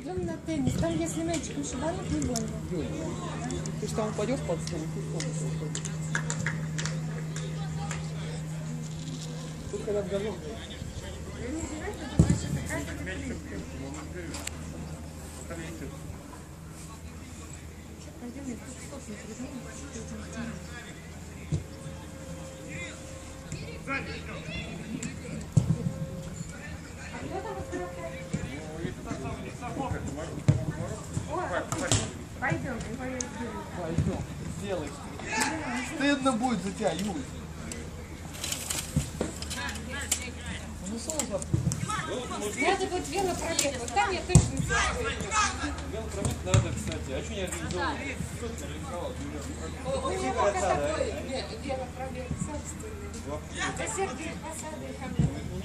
Идем на теннис. Там, если мячиком шибануть, не больно. Ты же там упадешь под стол. Тут когда в газон Пойдем, я тут стопник возьму. Пойдем, пойдем, сделай. Стыдно будет за тебя, Юль. Ну, солнце Надо вот велопробег. Вот там я точно не знаю. Велопробег надо, кстати. А что не организовал? Кто ты организовал? У меня пока такой ве- велопробег собственный. Это Сергей Посады. Не, кстати.